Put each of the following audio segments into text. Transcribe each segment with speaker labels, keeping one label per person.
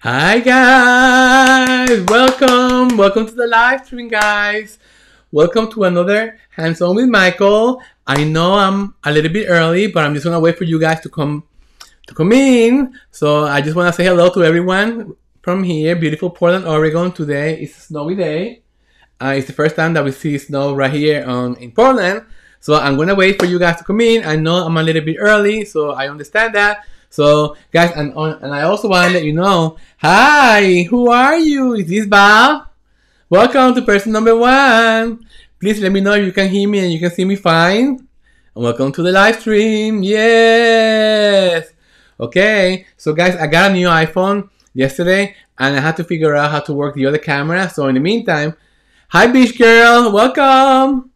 Speaker 1: Hi guys, welcome, welcome to the live stream, guys. Welcome to another Hands On with Michael. I know I'm a little bit early, but I'm just gonna wait for you guys to come to come in. So I just wanna say hello to everyone from here, beautiful Portland, Oregon. Today is a snowy day. Uh, it's the first time that we see snow right here on in Portland. So I'm gonna wait for you guys to come in. I know I'm a little bit early, so I understand that. So guys, and uh, and I also want to let you know, hi, who are you? Is this Bob? Welcome to person number one. Please let me know if you can hear me and you can see me fine. And welcome to the live stream. Yes. Okay. So guys, I got a new iPhone yesterday and I had to figure out how to work the other camera. So in the meantime, hi beach girl, welcome.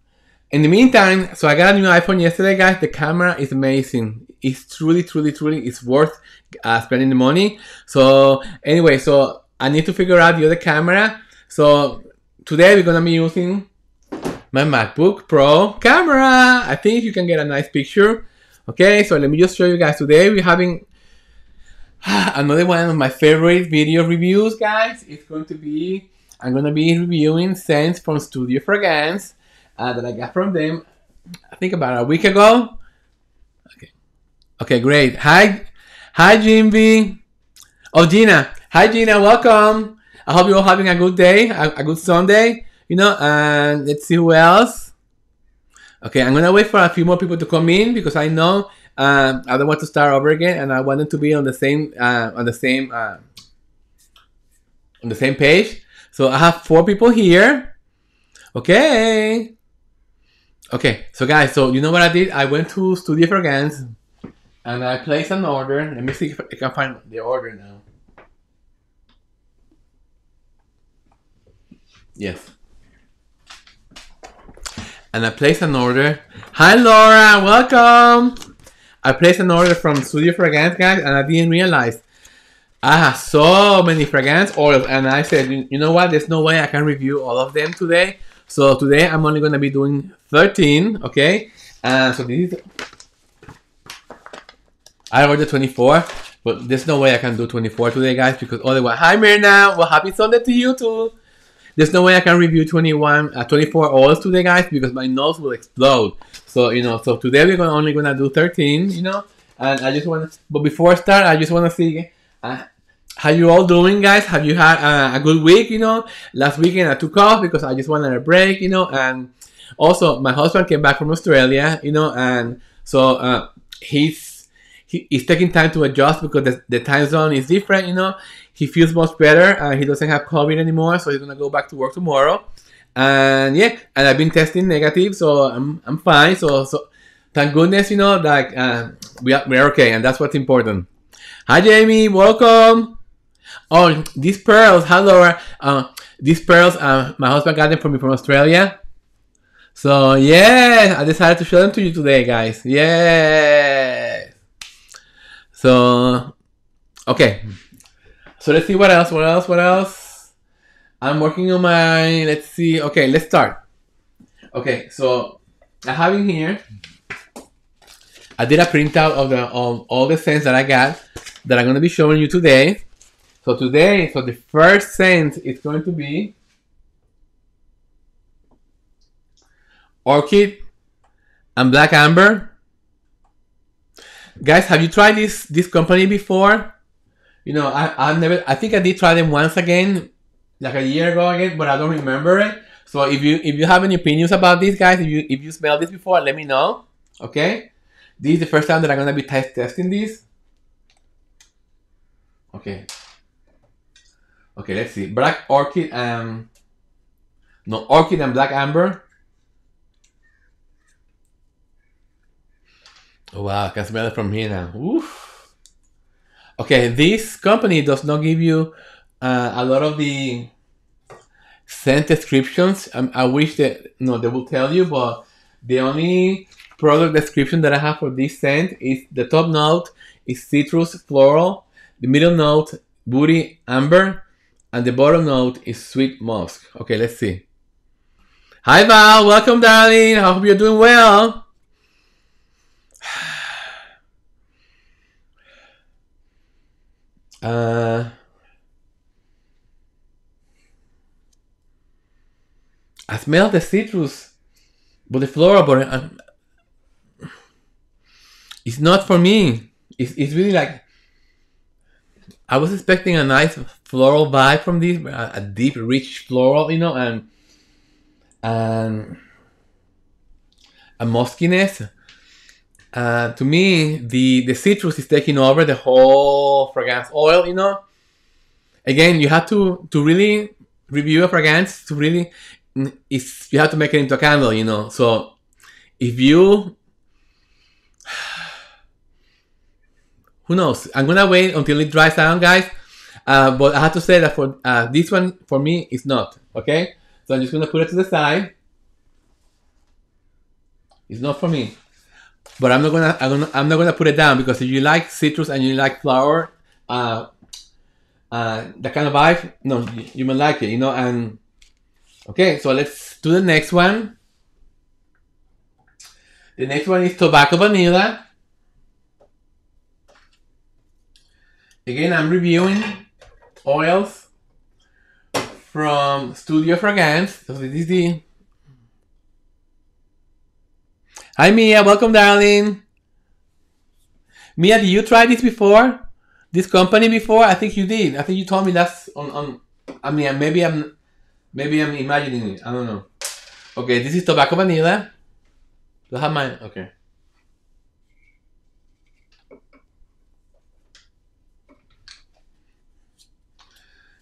Speaker 1: In the meantime, so I got a new iPhone yesterday, guys. The camera is amazing. It's truly, truly, truly, it's worth uh, spending the money. So anyway, so I need to figure out the other camera. So today we're gonna be using my MacBook Pro camera. I think you can get a nice picture. Okay, so let me just show you guys. Today we're having another one of my favorite video reviews, guys. It's going to be I'm gonna be reviewing scents from Studio Fragrance uh, that I got from them. I think about a week ago. Okay, great. Hi, hi, Jimby. Oh, Gina. Hi, Gina. Welcome. I hope you're all having a good day, a, a good Sunday. You know, and let's see who else. Okay, I'm gonna wait for a few more people to come in because I know um, I don't want to start over again, and I want them to be on the same uh, on the same uh, on the same page. So I have four people here. Okay. Okay, so guys, so you know what I did? I went to Studio Fragrance and I place an order. Let me see if I can find the order now. Yes. And I place an order. Hi Laura, welcome. I placed an order from Studio Fragrance, guys, and I didn't realize I have so many fragrance oils, and I said, you know what? There's no way I can review all of them today. So today I'm only gonna be doing 13, okay? And so this is, I ordered 24, but there's no way I can do 24 today, guys, because otherwise, hi Mirna, well, happy Sunday to you too. There's no way I can review 21, uh, 24 oils today, guys, because my nose will explode. So, you know, so today we're gonna, only gonna do 13, you know? And I just wanna, but before I start, I just wanna see, uh, how you all doing guys have you had uh, a good week you know last weekend i took off because i just wanted a break you know and also my husband came back from australia you know and so uh, he's he, he's taking time to adjust because the, the time zone is different you know he feels much better and he doesn't have covid anymore so he's gonna go back to work tomorrow and yeah and i've been testing negative so i'm, I'm fine so so thank goodness you know like uh, we are, we're okay and that's what's important hi jamie welcome Oh, these pearls, hello. Uh, these pearls, uh, my husband got them for me from Australia. So yeah, I decided to show them to you today, guys. Yeah. So, okay. So let's see what else. What else? What else? I'm working on my. Let's see. Okay, let's start. Okay, so I have in here. I did a printout of the of all the scents that I got that I'm gonna be showing you today. So today, so the first scent is going to be Orchid and Black Amber. Guys, have you tried this this company before? You know, I I've never. I think I did try them once again, like a year ago again, but I don't remember it. So if you if you have any opinions about these guys, if you if you smell this before, let me know. Okay, this is the first time that I'm gonna be test testing this. Okay. Okay, let's see. Black Orchid and no Orchid and Black Amber. Wow, I can smell it from here now. Oof. Okay, this company does not give you uh, a lot of the scent descriptions. Um, I wish that no, they will tell you, but the only product description that I have for this scent is the top note is citrus floral, the middle note woody amber, and the bottom note is sweet musk. Okay, let's see. Hi Val, welcome darling. I hope you're doing well. Uh, I smell the citrus, but the floral, but uh, um, it's not for me. It's, it's really like I was expecting a nice floral vibe from this, a, a deep, rich floral, you know, and and a muskiness uh, to me, the the citrus is taking over the whole fragrance oil. You know, again, you have to to really review a fragrance to really it's you have to make it into a candle. You know, so if you who knows? I'm gonna wait until it dries down, guys. Uh, but I have to say that for uh, this one, for me, it's not. Okay, so I'm just gonna put it to the side. It's not for me. But I'm not gonna I'm, not gonna put it down because if you like citrus and you like flower, uh, uh, that kind of vibe, no, you, you might like it, you know. And okay, so let's do the next one. The next one is tobacco vanilla. Again, I'm reviewing oils from Studio Fragrance. So this is the Hi Mia, welcome darling. Mia, did you try this before? This company before? I think you did. I think you told me that's on, on I mean maybe I'm maybe I'm imagining it. I don't know. Okay, this is tobacco vanilla. Do I have mine? Okay.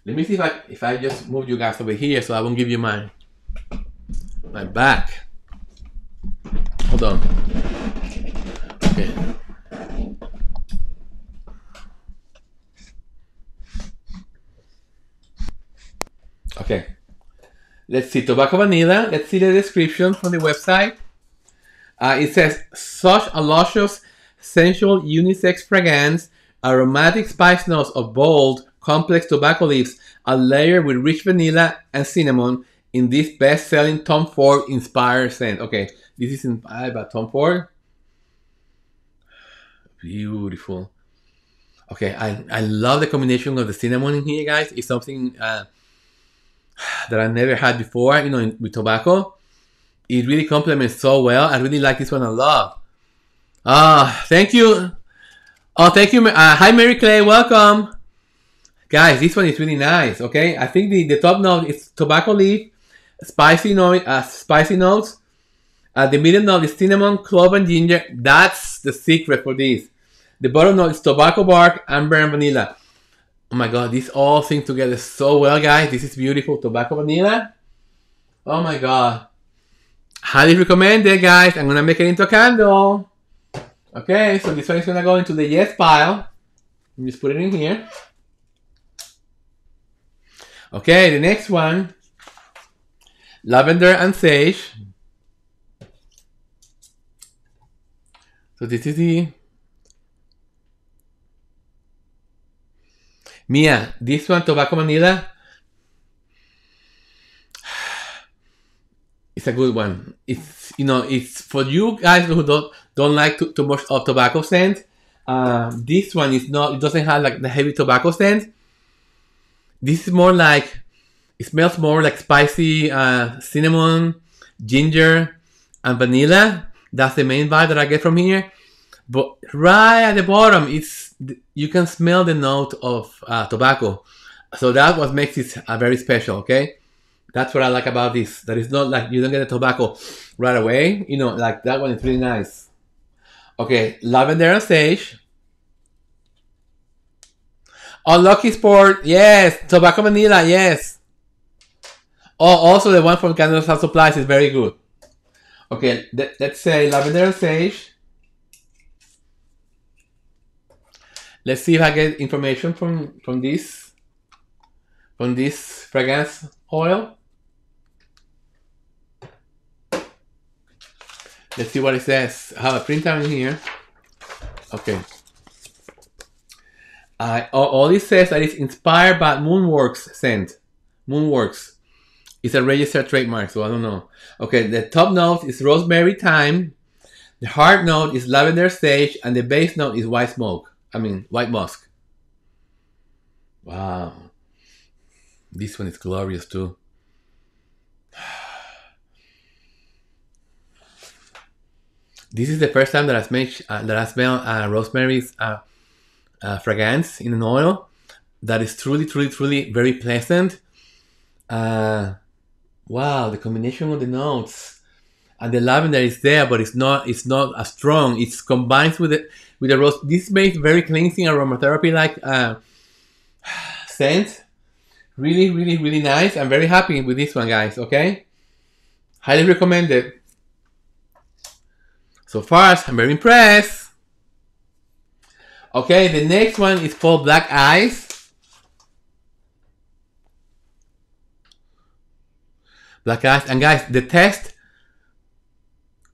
Speaker 1: Let me see if I if I just move you guys over here so I won't give you my my back. Hold on. Okay. Okay. Let's see tobacco vanilla. Let's see the description from the website. Uh, it says such a luscious, sensual unisex fragrance, aromatic spice notes of bold, complex tobacco leaves are layered with rich vanilla and cinnamon in this best-selling Tom Ford inspired scent. Okay, this is inspired by Tom Ford. Beautiful. Okay, I, I love the combination of the cinnamon in here, guys. It's something uh, that I never had before, you know, in, with tobacco. It really complements so well. I really like this one a lot. Ah, uh, thank you. Oh, thank you. Uh, hi, Mary Clay. Welcome. Guys, this one is really nice, okay? I think the, the top note is tobacco leaf, spicy note, uh, spicy notes. Uh, the middle note is cinnamon, clove, and ginger. That's the secret for this. The bottom note is tobacco bark, amber, and vanilla. Oh my god, these all sing together so well, guys. This is beautiful. Tobacco vanilla. Oh my god. Highly recommended, guys. I'm gonna make it into a candle. Okay, so this one is gonna go into the yes pile. Just put it in here. Okay, the next one. Lavender and sage. So this Mia, this one, Tobacco Vanilla, it's a good one. It's you know, it's for you guys who don't don't like too, too much of tobacco scent. Uh, this one is not. It doesn't have like the heavy tobacco scent. This is more like. It smells more like spicy uh, cinnamon, ginger, and vanilla. That's the main vibe that I get from here. But right at the bottom, it's you can smell the note of uh, tobacco. So that what makes it uh, very special. Okay, that's what I like about this. That it's not like you don't get the tobacco right away. You know, like that one is really nice. Okay, lavender and sage. Oh, Lucky Sport, yes. Tobacco vanilla, yes. Oh, also the one from Candle House Supplies is very good. Okay, th- let's say lavender sage. Let's see if I get information from from this from this fragrance oil. Let's see what it says. I have a printout in here. Okay. All, all it says that it's inspired by Moonworks scent. Moonworks. It's a registered trademark, so I don't know. Okay, the top note is rosemary thyme. The heart note is lavender sage, and the base note is white smoke. I mean, white musk. Wow. This one is glorious too. This is the first time that I've made, uh, that I smell uh, rosemary's uh, uh, fragrance in an oil that is truly, truly, truly very pleasant. Uh, wow, the combination of the notes and the lavender is there, but it's not it's not as strong. It's combined with it with the rose. This makes very cleansing aromatherapy like uh, scent. Really, really, really nice. I'm very happy with this one, guys. Okay, highly recommend it. So far, I'm very impressed. Okay, the next one is called Black Ice. Black Ice, and guys, the test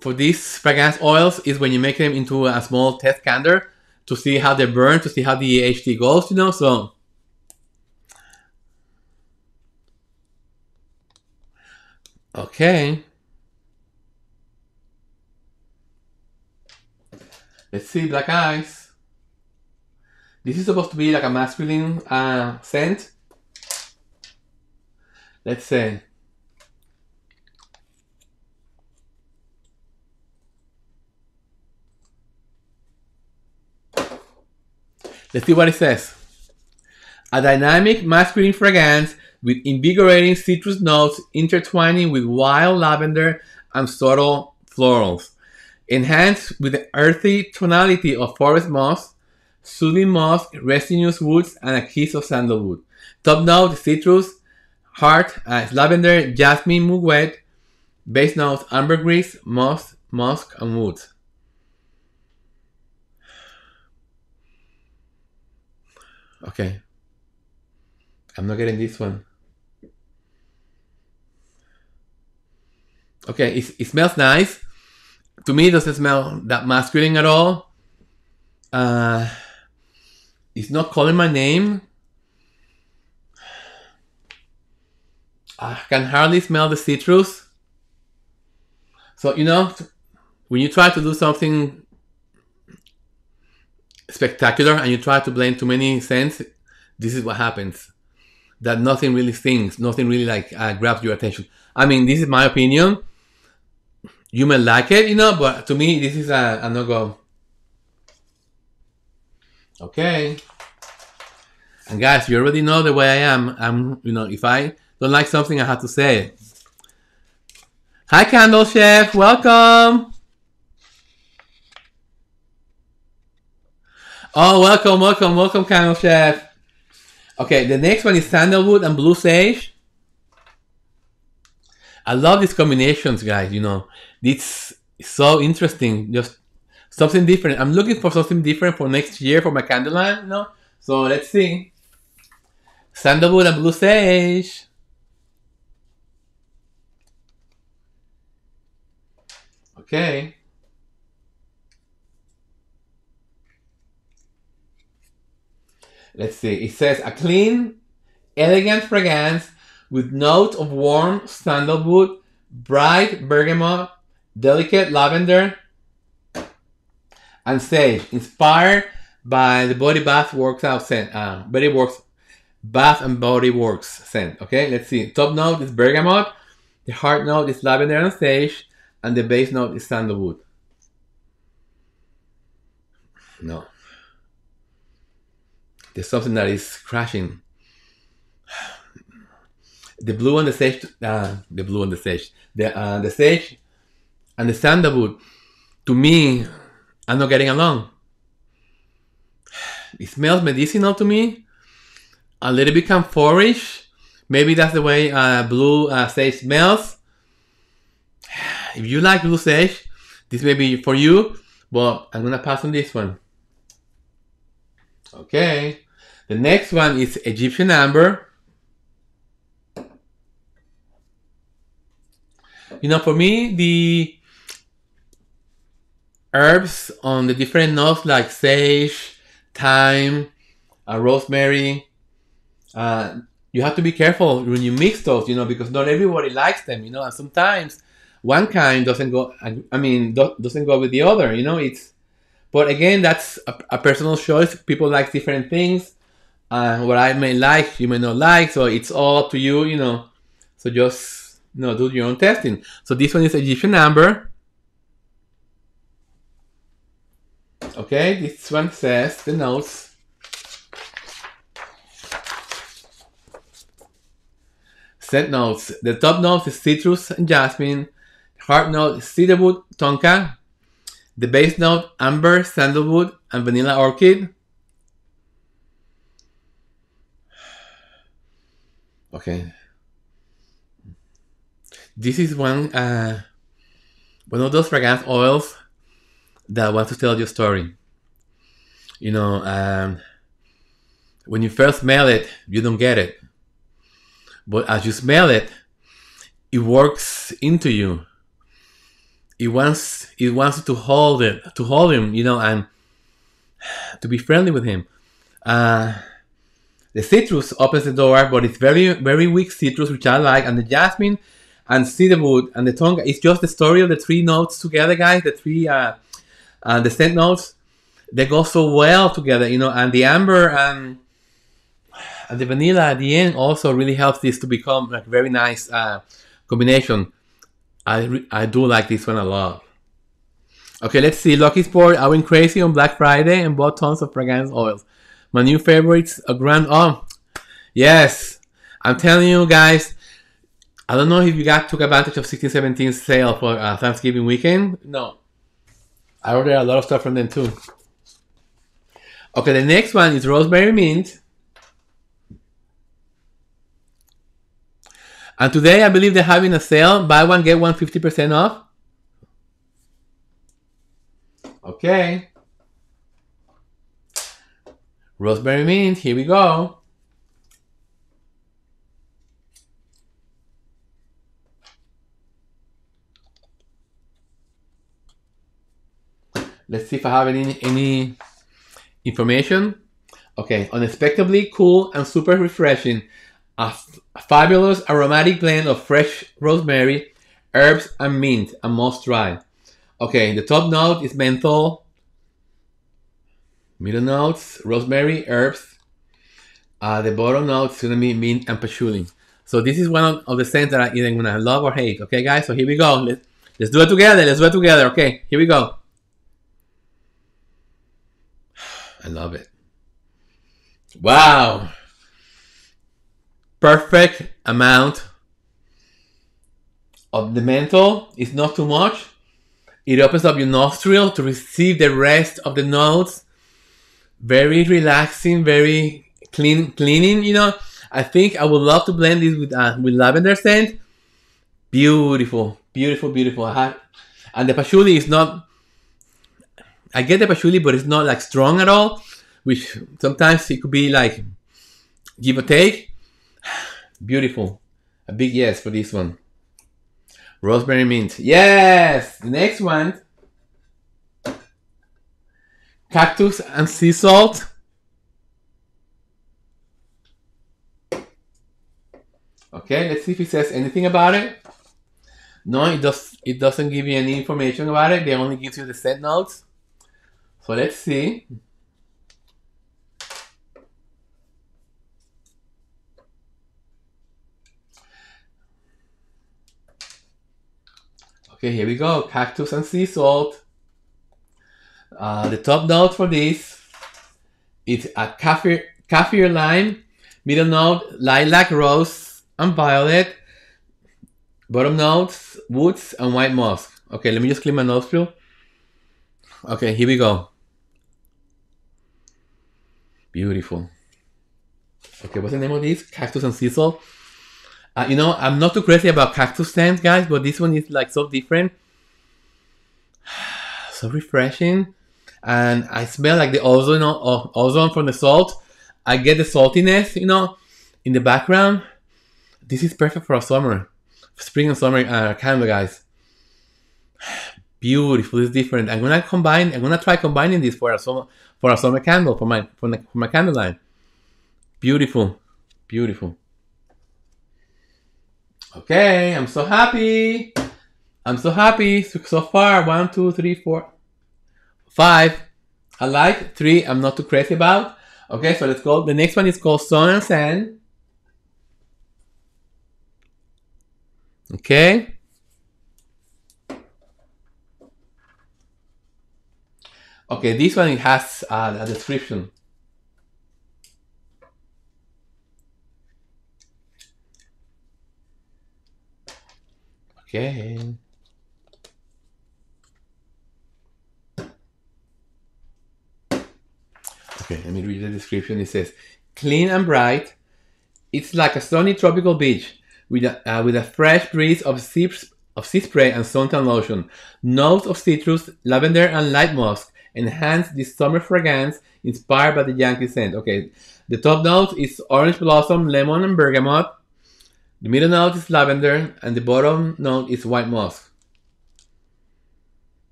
Speaker 1: for these fragrance oils is when you make them into a small test candle to see how they burn, to see how the HT goes, you know, so. Okay. Let's see, Black Ice. This is supposed to be like a masculine uh, scent. Let's say. Let's see what it says. A dynamic masculine fragrance with invigorating citrus notes intertwining with wild lavender and subtle florals. Enhanced with the earthy tonality of forest moss, soothing musk, resinous woods, and a kiss of sandalwood. Top note citrus, heart, uh, lavender, jasmine, mugwort. Base notes ambergris, moss, musk, and woods. Okay. I'm not getting this one. Okay, it, it smells nice. To me, it doesn't smell that masculine at all. Uh, it's not calling my name. I can hardly smell the citrus. So, you know, when you try to do something spectacular and you try to blend too many scents, this is what happens. That nothing really stings, nothing really like uh, grabs your attention. I mean, this is my opinion. You may like it, you know, but to me, this is a, a no go. Okay. And guys, you already know the way I am. I'm, you know, if I don't like something, I have to say it. Hi, Candle Chef. Welcome. Oh, welcome, welcome, welcome, Candle Chef. Okay, the next one is sandalwood and blue sage. I love these combinations, guys. You know, it's so interesting. Just something different. I'm looking for something different for next year for my candle line. You know, so let's see. Sandalwood and blue sage. Okay. Let's see. It says a clean, elegant fragrance with notes of warm sandalwood, bright bergamot, delicate lavender, and sage, inspired by the Body Bath Works out scent. Uh, Body Works, Bath and Body Works scent. Okay, let's see. Top note is bergamot, the heart note is lavender and sage, and the base note is sandalwood. No. There's something that is crashing. The blue and the sage, uh, the blue and the sage, the uh, the sage and the sandalwood, to me, are not getting along. It smells medicinal to me, a little bit camphorish. Maybe that's the way uh, blue uh, sage smells. If you like blue sage, this may be for you, but I'm gonna pass on this one. Okay. The next one is Egyptian amber. You know, for me, the herbs on the different notes like sage, thyme, uh, rosemary, uh, you have to be careful when you mix those, you know, because not everybody likes them, you know, and sometimes one kind doesn't go, I mean, doesn't go with the other, you know, it's, but again, that's a, a personal choice. People like different things. Uh, what I may like, you may not like, so it's all up to you, you know. So just, you know, do your own testing. So this one is Egyptian amber. Okay, this one says the notes. Scent notes. The top note is citrus and jasmine. Heart note cedarwood, tonka. The base note, amber, sandalwood, and vanilla orchid. Okay. This is one uh, one of those fragrance oils that wants to tell your story. You know, um, when you first smell it, you don't get it. But as you smell it, it works into you. It wants it wants to hold it, to hold him, you know, and to be friendly with him. Uh, the citrus opens the door, but it's very very weak citrus, which I like, and the jasmine and cedarwood and the tonka. It's just the story of the three notes together, guys. The three uh, uh, the scent notes they go so well together, you know, and the amber and, and the vanilla at the end also really helps this to become like very nice uh, combination. I I do like this one a lot. Okay, let's see. Lucky Sport. I went crazy on Black Friday and bought tons of fragrance oils. My new favorites, a grand. Oh, yes. I'm telling you guys. I don't know if you guys took advantage of 1617 sale for uh, Thanksgiving weekend. No, I ordered a lot of stuff from them too. Okay, the next one is rosemary mint. And today I believe they're having a sale. Buy one, get one 50% off. Okay. Rosemary mint, here we go. Let's see if I have any any information. Okay, unexpectedly cool and super refreshing. A fabulous aromatic blend of fresh rosemary, herbs, and mint, a must try. Okay, the top note is menthol. Middle notes, rosemary, herbs. Uh, the bottom notes be mint and patchouli. So this is one of, of the scents that I either gonna love or hate. Okay, guys. So here we go. Let's let's do it together. Let's do it together. Okay, here we go. I love it. Wow. Perfect amount of the menthol. It's not too much. It opens up your nostril to receive the rest of the notes. Very relaxing, very clean, cleaning. You know, I think I would love to blend this with uh, with lavender scent. Beautiful, beautiful, beautiful. I and the patchouli is not I get the patchouli, but it's not like strong at all, which sometimes it could be like give or take. Beautiful. A big yes for this one. Rosemary mint. Yes! The next one. Cactus and sea salt. Okay, let's see if it says anything about it. No, it does. It doesn't give you any information about it. They only gives you the set notes. So let's see. Okay, here we go. Cactus and sea salt. Uh, the top note for this is a kaffir, kaffir lime. Middle note, lilac, rose, and violet. Bottom notes, woods, and white musk. Okay, let me just clean my nostril. Okay, here we go. Beautiful. Okay, what's the name of this? Cactus and sea. Uh, you know, I'm not too crazy about cactus scents, guys, but this one is like so different. so refreshing. And I smell like the ozone, ozone from the salt. I get the saltiness, you know, in the background. This is perfect for a summer. Spring and summer uh, candle, guys. Beautiful, it's different. I'm gonna combine, I'm gonna try combining this for a summer for a summer candle for my for, the, for my candle line. Beautiful, beautiful. Okay, I'm so happy. I'm so happy so far. One, two, three, four, five. I like three. I'm not too crazy about. Okay, so let's go. The next one is called Sun and Sand. Okay. Okay, this one it has uh, a description. Okay. Okay, let me read the description. It says, clean and bright. It's like a sunny tropical beach with a, uh, with a fresh breeze of sea, of sea spray and suntan lotion. Notes of citrus, lavender, and light musk enhance this summer fragrance inspired by the Yankee scent. Okay, the top note is orange blossom, lemon, and bergamot. The middle note is lavender, and the bottom note is white musk.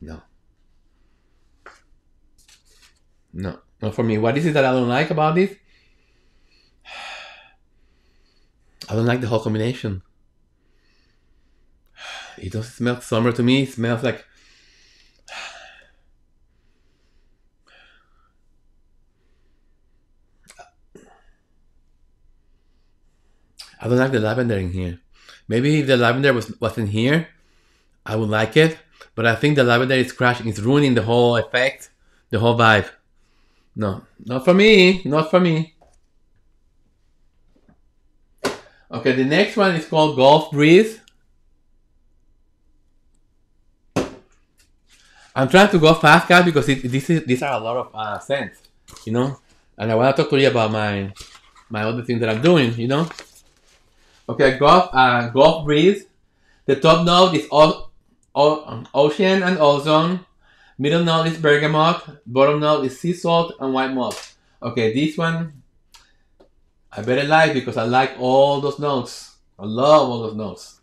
Speaker 1: No. No, not for me. What is it that I don't like about this? I don't like the whole combination. It doesn't smell summer to me. It smells like I don't like the lavender in here. Maybe if the lavender was wasn't here, I would like it. But I think the lavender is crashing. It's ruining the whole effect, the whole vibe. No, not for me. Not for me. Okay, the next one is called Golf Breeze. I'm trying to go fast, guys, because it, this is these are a lot of uh, scents, you know. And I want to talk to you about my my other thing that I'm doing, you know. Okay, golf uh, Gulf Breeze. The top note is o- o- ocean and ozone. Middle note is bergamot. Bottom note is sea salt and white moss. Okay, this one I better like because I like all those notes. I love all those notes.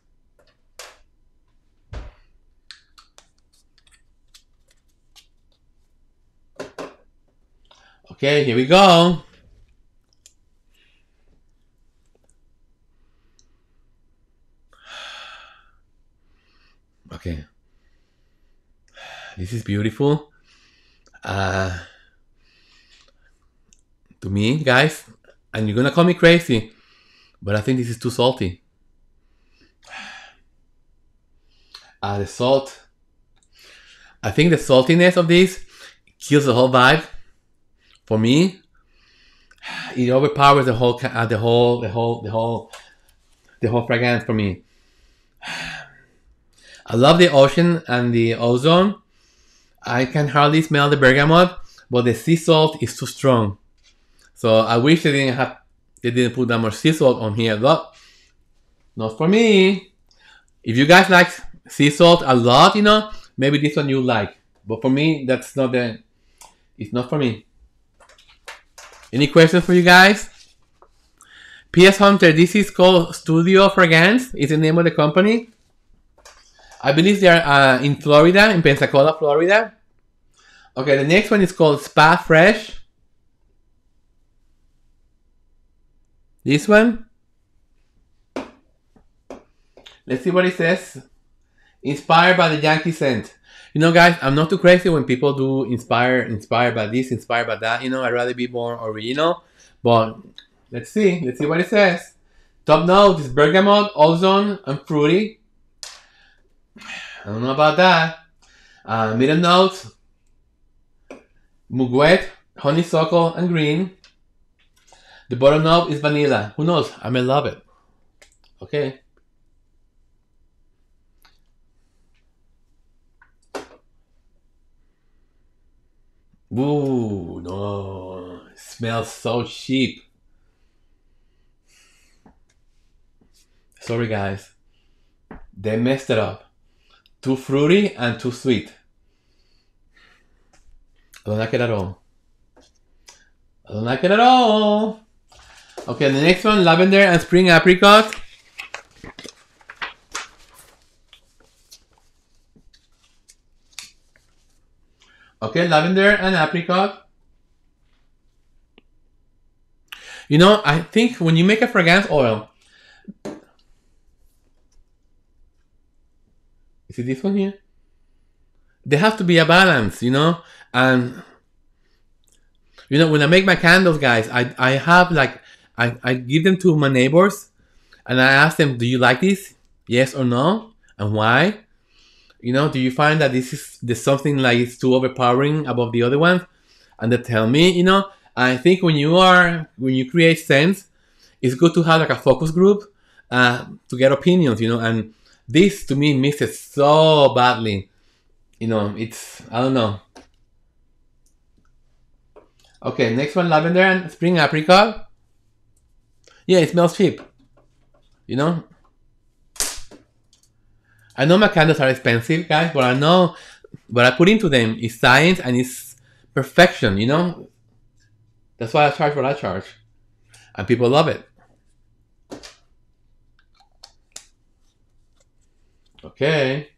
Speaker 1: Okay, here we go. Okay. This is beautiful. Uh, to me, guys, and you're gonna call me crazy, but I think this is too salty. Uh, the salt, I think the saltiness of this kills the whole vibe. For me, it overpowers the whole, uh, the whole, the whole, the whole, the whole fragrance for me. I love the ocean and the ozone. I can hardly smell the bergamot, but the sea salt is too strong. So I wish they didn't have they didn't put that much sea salt on here, but not for me. If you guys like sea salt a lot, you know, maybe this one you like. But for me, that's not the it's not for me. Any questions for you guys? PS Hunter, this is called Studio Fragrance, is the name of the company. I believe they are uh, in Florida, in Pensacola, Florida. Okay, the next one is called Spa Fresh. This one. Let's see what it says. Inspired by the Yankee scent. You know, guys, I'm not too crazy when people do inspire, inspired by this, inspired by that. You know, I'd rather be more original. But let's see. Let's see what it says. Top note is bergamot, ozone, and fruity. I don't know about that. Uh, middle notes, mugwort, honeysuckle, and green. The bottom note is vanilla. Who knows? I may love it. Okay. Ooh, no. It smells so cheap. Sorry, guys. They messed it up. Too fruity and too sweet. I don't like it at all. I don't like it at all. Okay, the next one, lavender and spring apricot. Okay, lavender and apricot. You know, I think when you make a fragrance oil, is it this one here? There has to be a balance, you know, and you know when I make my candles, guys, I I have like I I give them to my neighbors, and I ask them, do you like this? Yes or no, and why? You know, do you find that this is there's something like it's too overpowering above the other ones? And they tell me, you know, I think when you are when you create sense, it's good to have like a focus group uh, to get opinions, you know. And this to me misses so badly. You know, it's I don't know. Okay, next one, lavender and spring apricot. Yeah, it smells cheap. You know? I know my candles are expensive, guys, but I know what I put into them is science and it's perfection, you know? That's why I charge what I charge. And people love it. Okay.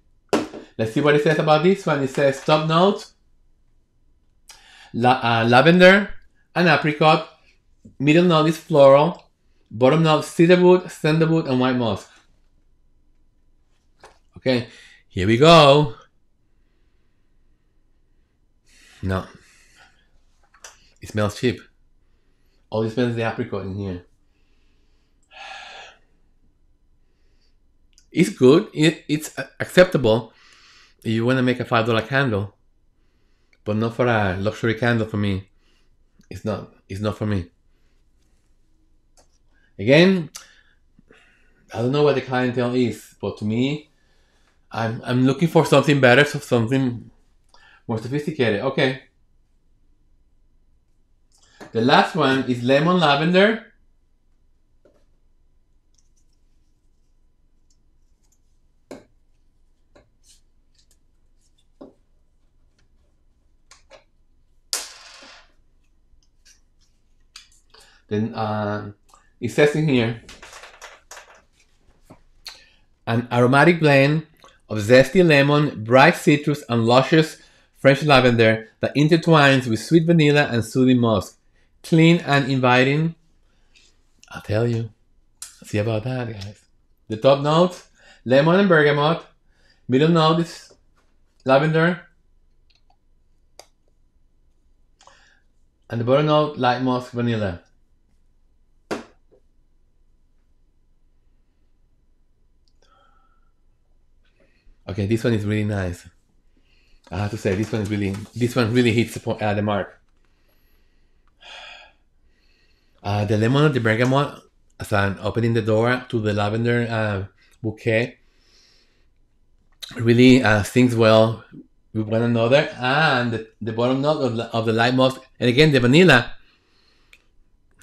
Speaker 1: Let's see what it says about this one. It says top notes, la uh, lavender and apricot. Middle note is floral. Bottom note cedarwood, sandalwood, and white musk. Okay, here we go. No, it smells cheap. All it smells the apricot in here. It's good. It, it's acceptable if you want to make a five dollar candle, but not for a luxury candle. For me, it's not. It's not for me. Again, I don't know what the clientele is, but to me, I'm I'm looking for something better, so something more sophisticated. Okay. The last one is lemon lavender. Then uh, it says in here, an aromatic blend of zesty lemon, bright citrus, and luscious French lavender that intertwines with sweet vanilla and soothing musk. Clean and inviting. I'll tell you. See about that, guys. The top notes, lemon and bergamot. Middle note is lavender. And the bottom note, light musk vanilla. Okay, this one is really nice. I have to say, this one is really, this one really hits the, uh, the mark. Uh, the lemon of the bergamot, as I'm opening the door to the lavender uh, bouquet, really uh, sings well with one another. And the, the bottom note of the, of the light musk, and again, the vanilla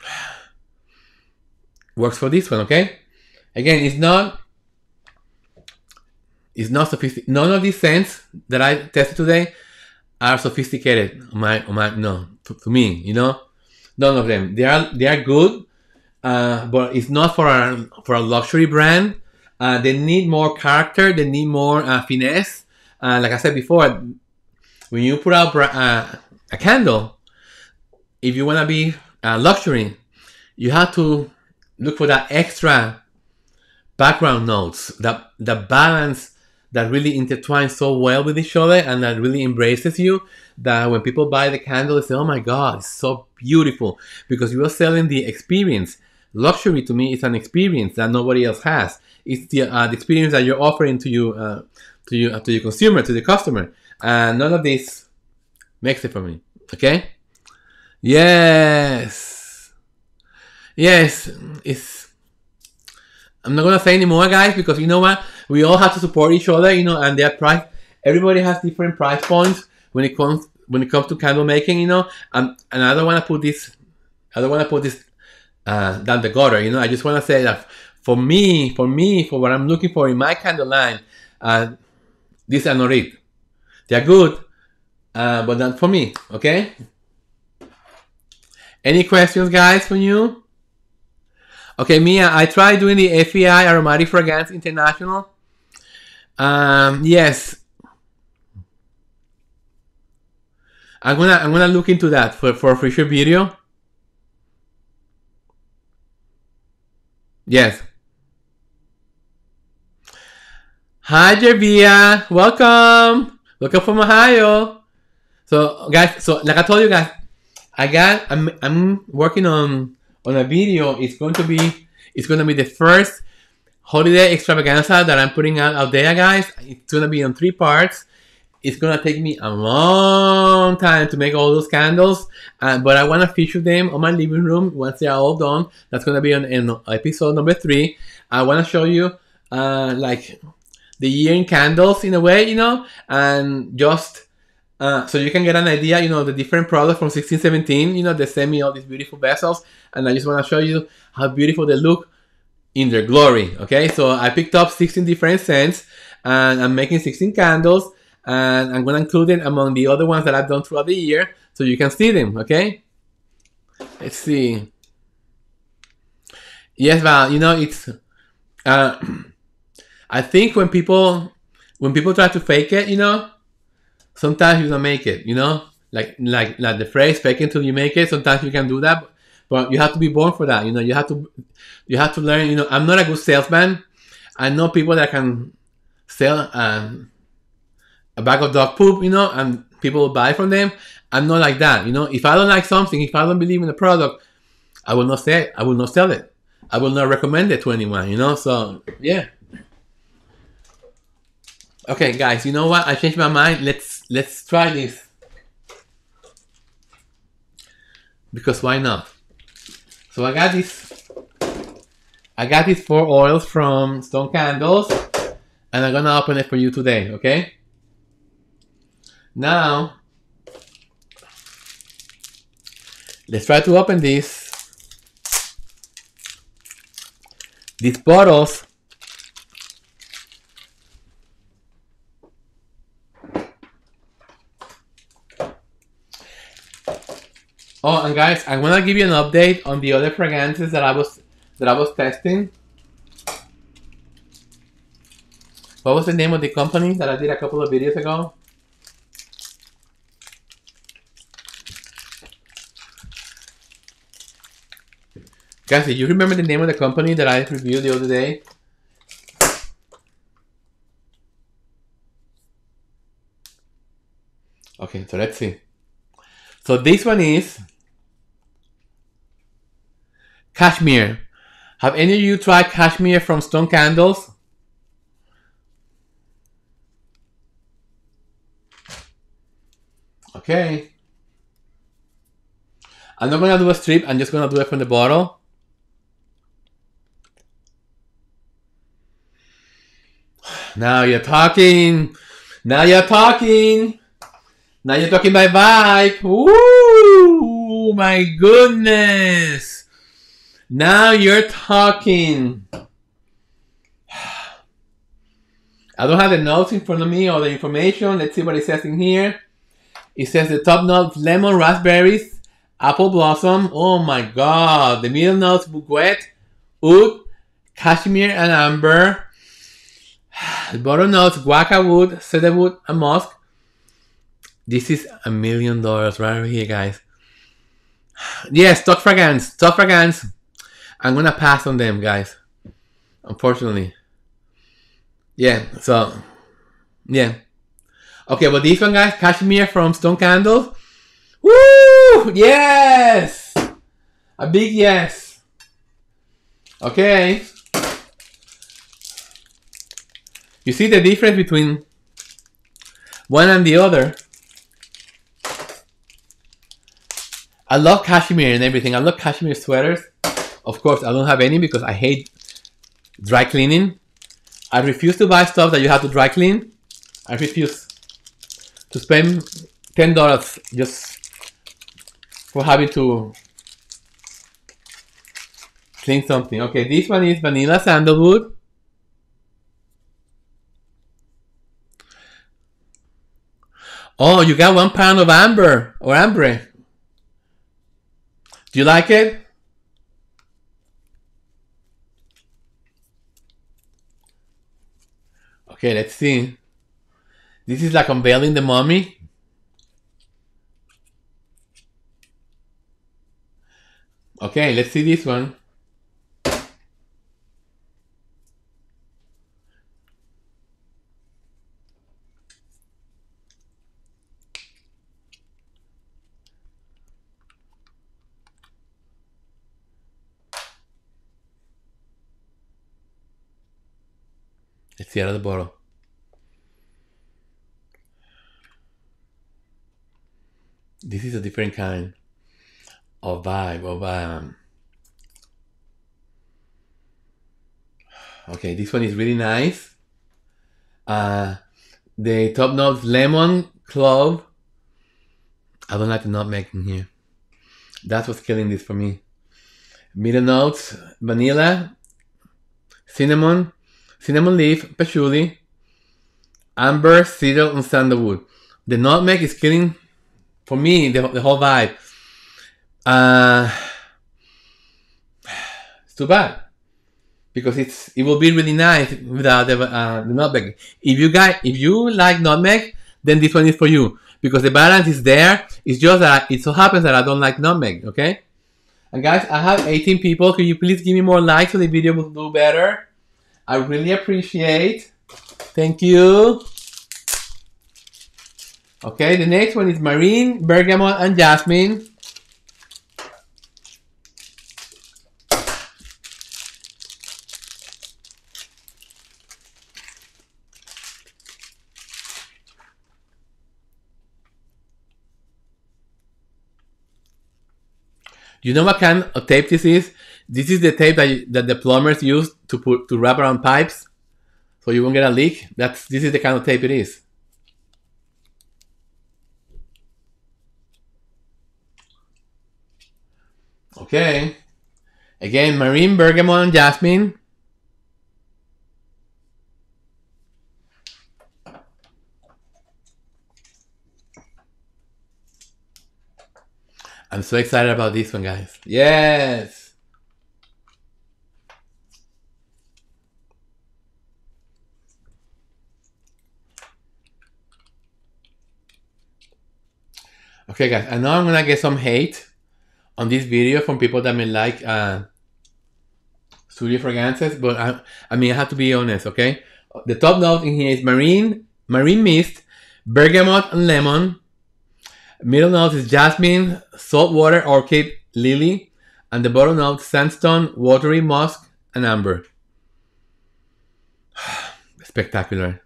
Speaker 1: works for this one, okay? Again, it's not is not sophisticated. None of these scents that I tested today are sophisticated. My, my, no, to me, you know, none of them. They are they are good, uh, but it's not for a for a luxury brand. Uh, they need more character. They need more uh, finesse. Uh, like I said before, when you put out uh, a candle, if you want to be uh, luxury, you have to look for that extra background notes that that balance that really intertwine so well with each other and that really embraces you that when people buy the candle, they say, oh my God, it's so beautiful because you are selling the experience. Luxury to me is an experience that nobody else has. It's the, uh, the experience that you're offering to you, uh, to you, uh, to your consumer, to the customer. And none of this makes it for me. Okay? Yes. Yes. It's. I'm not gonna say anymore, guys, because you know what? We all have to support each other, you know, and their price. Everybody has different price points when it comes when it comes to candle making, you know. And I don't want to put this, I don't want to put this uh, down the gutter, you know. I just want to say that for me, for me, for what I'm looking for in my candle line, uh, these are not it. They are good, uh, but not for me. Okay. Any questions, guys, from you? Okay, Mia, I tried doing the FEI Aromatic Fragrance International. Um, yes. I'm gonna I'm gonna look into that for, for a future video. Yes. Hi Jervia, welcome. Welcome from Ohio. So guys, so like I told you guys, I got I'm I'm working on on a video. It's going to be it's going to be the first holiday extravaganza that I'm putting out out there, guys. It's gonna be on three parts. It's gonna take me a long time to make all those candles, uh, but I want to feature them on my living room once they are all done. That's gonna be on, in episode number three. I want to show you uh, like the year in candles in a way, you know, and just uh, so you can get an idea, you know, the different products from 1617. You know, they send me all these beautiful vessels, and I just want to show you how beautiful they look in their glory. Okay, so I picked up 16 different scents, and I'm making 16 candles and I'm gonna include it among the other ones that I've done throughout the year so you can see them, okay? Let's see. Yes, Val, you know, it's, uh, I think when people, when people try to fake it, you know, sometimes you don't make it, you know? Like, like, like the phrase, fake until you make it, sometimes you can do that, but you have to be born for that, you know, you have to, you have to learn, you know, I'm not a good salesman. I know people that can sell, um, a bag of dog poop, you know, and people will buy from them. I'm not like that, you know. If I don't like something, if I don't believe in the product, I will not it. I will not sell it. I will not recommend it to anyone, you know. So yeah. Okay, guys, you know what? I changed my mind. Let's let's try this. Because why not? So I got this. I got these four oils from Stone Candles, and I'm gonna open it for you today. Okay. Now, let's try to open this. These bottles Oh, and guys, I'm gonna give you an update on the other fragrances that I was that I was testing. What was the name of the company that I did a couple of videos ago? Guys, do you remember the name of the company that I reviewed the other day? Okay, so let's see. So this one is Cashmere. Have any of you tried Cashmere from Stone Candles? Okay. I'm not gonna do a strip, I'm just gonna do it from the bottle. Now you're talking. Now you're talking. Now you're talking my vibe. Ooh, my goodness. Now you're talking. I don't have the notes in front of me or the information. Let's see what it says in here. It says the top notes lemon, raspberries, apple blossom. Oh my god. The middle notes bouquet, oud, cashmere, and amber. The bottom notes guaiac wood, cedarwood, and musk. This is a million dollars right over here, guys. Yes, stock fragrance, stock fragrance. I'm gonna pass on them, guys. Unfortunately. Yeah, so yeah. Okay, but this one, guys, cashmere from Stone Candles. Woo! Yes! A big yes. Okay. You see the difference between one and the other? I love cashmere and everything. I love cashmere sweaters. Of course, I don't have any because I hate dry cleaning. I refuse to buy stuff that you have to dry clean. I refuse to spend $10 just for having to clean something. Okay, this one is vanilla sandalwood. Oh, you got one pound of amber or ambre. Do you like it? Okay, let's see. This is like unveiling the mummy. Okay, let's see this one. Of the bottle. This is a different kind of vibe of um. Okay, this one is really nice. Uh, the top notes lemon, clove. I don't like the nutmeg in here. That's what's killing this for me. Middle notes vanilla, cinnamon, cinnamon leaf, patchouli, amber, cedar, and sandalwood. The nutmeg is killing for me the, the whole vibe. Uh, it's too bad because it's it will be really nice without the, uh, the nutmeg. If you guys if you like nutmeg, then this one is for you because the balance is there. It's just that it so happens that I don't like nutmeg. Okay. And guys, I have 18 people. Could you please give me more likes so the video will do better? I really appreciate. Thank you. Okay, the next one is Marine, Bergamot, and Jasmine. You know what kind of tape this is? This is the tape that, that the plumbers use to put to wrap around pipes, so you won't get a leak. That's this is the kind of tape it is. Okay. Again, Marine, Bergamot, and Jasmine. I'm so excited about this one, guys. Yes! Okay, guys, I know I'm gonna get some hate on this video from people that may like uh, studio fragrances, but I, I mean, I have to be honest, okay? The top note in here is marine, marine mist, bergamot and lemon. Middle note is jasmine, saltwater, orchid, lily, and the bottom note sandstone, watery, musk, and amber. spectacular.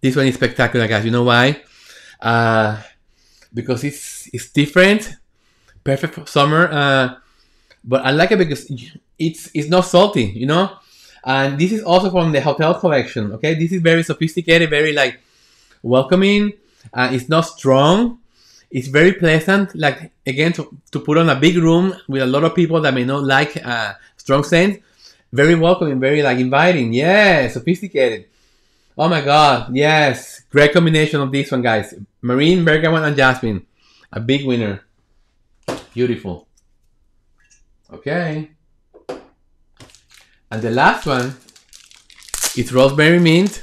Speaker 1: This one is spectacular, guys. You know why? Uh, because it's it's different perfect for summer. Uh, but I like it because it's it's not salty, you know. And this is also from the hotel collection. Okay, this is very sophisticated, very like welcoming. Uh, it's not strong. It's very pleasant. Like again, to, to put on a big room with a lot of people that may not like uh, strong scent. Very welcoming, very like inviting. Yeah, sophisticated. Oh my god, yes, great combination of this one, guys. Marine, bergamot, and jasmine. A big winner. Beautiful. Okay. And the last one is rosemary mint.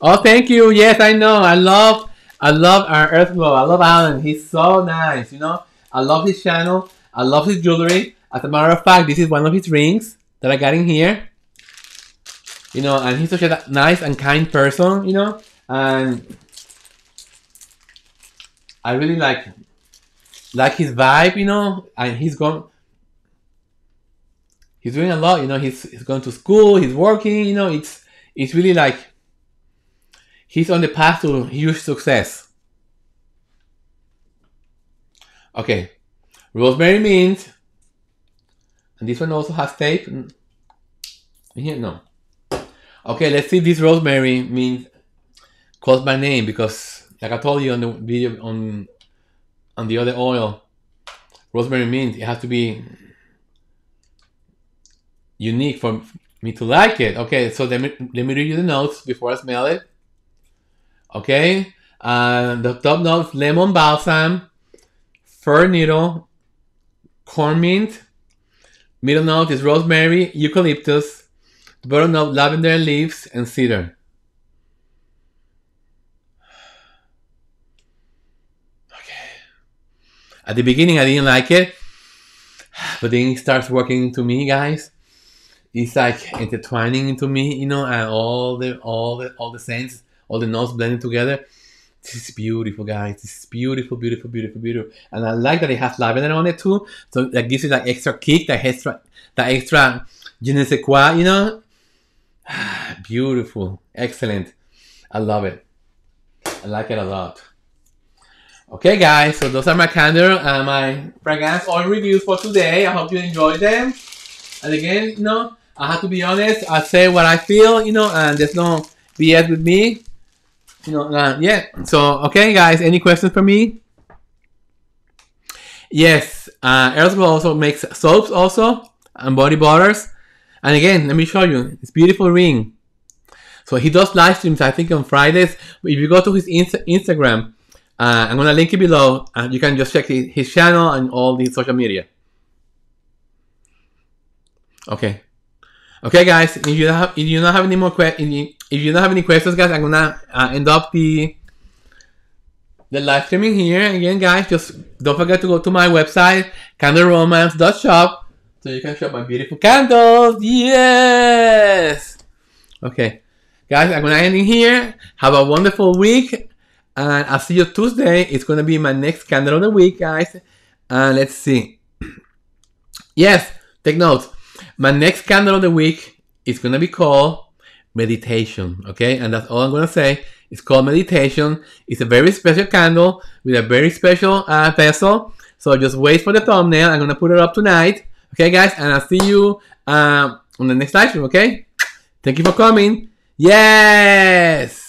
Speaker 1: Oh, thank you. Yes, I know. I love, I love our Earth Glow. I love Alan. He's so nice. You know, I love his channel. I love his jewelry. As a matter of fact, this is one of his rings that I got in here. You know, and he's such a nice and kind person. You know, and I really like like his vibe, you know, and he's going. He's doing a lot, you know. He's he's going to school, he's working, you know. It's it's really like he's on the path to huge success. Okay, rosemary mint, and this one also has tape. Here, no. Okay, let's see this rosemary mint calls my name because like I told you on the video on on the other oil, rosemary mint, it has to be unique for me to like it. Okay, so let me let me read you the notes before I smell it. Okay, uh, the top notes: lemon balsam, fir needle, corn mint. Middle note is rosemary, eucalyptus. The bottom note: lavender leaves and cedar. Okay. At the beginning, I didn't like it, but then it starts working to me, guys. It's like intertwining into me, you know, and all the all the all the scents, all the notes blending together. This is beautiful, guys. This is beautiful, beautiful, beautiful, beautiful. And I like that it has lavender on it too. So that gives it that extra kick, that extra, that extra je ne sais quoi, you know. Beautiful, excellent. I love it. I like it a lot. Okay, guys, so those are my candle and my fragrance oil reviews for today. I hope you enjoyed them. And again, you know, I have to be honest. I say what I feel, you know, and there's no BS with me. You know, uh, yeah. So, okay, guys, any questions for me? Yes, uh, Aerosol also makes soaps also and body butters. And again, let me show you. It's beautiful ring. So he does live streams, I think, on Fridays. If you go to his Insta Instagram, uh, I'm gonna link it below, and you can just check his channel and all the social media. Okay, okay, guys. If you have, if you don't have any more questions, if you don't have any questions, guys, I'm gonna uh, end up the the live streaming here again, guys. Just don't forget to go to my website, candleromance.shop so you can shop my beautiful candles. Yes. Okay. Guys, I'm gonna end in here. Have a wonderful week. And I'll see you Tuesday. It's gonna be my next candle of the week, guys. And let's see. Yes, take notes. My next candle of the week is gonna be called meditation. Okay, and that's all I'm gonna say. It's called meditation. It's a very special candle with a very special uh, vessel. So just wait for the thumbnail. I'm gonna put it up tonight. Okay, guys, and I'll see you um, on the next live stream, okay? Thank you for coming. Yes!